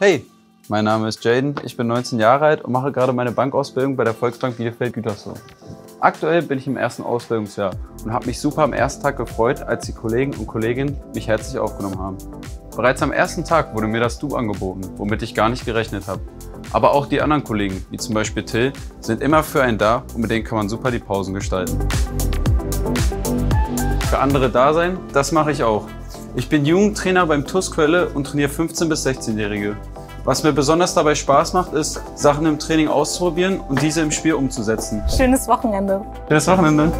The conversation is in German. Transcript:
Hey, mein Name ist Jaden, ich bin 19 Jahre alt und mache gerade meine Bankausbildung bei der Volksbank Bielefeld Gütersloh. Aktuell bin ich im ersten Ausbildungsjahr und habe mich super am ersten Tag gefreut, als die Kollegen und Kolleginnen mich herzlich aufgenommen haben. Bereits am ersten Tag wurde mir das Du angeboten, womit ich gar nicht gerechnet habe. Aber auch die anderen Kollegen, wie zum Beispiel Till, sind immer für einen da und mit denen kann man super die Pausen gestalten. Für andere da sein, das mache ich auch. Ich bin Jugendtrainer beim TUS Quelle und trainiere 15- bis 16-Jährige. Was mir besonders dabei Spaß macht, ist, Sachen im Training auszuprobieren und diese im Spiel umzusetzen. Schönes Wochenende. Schönes Wochenende.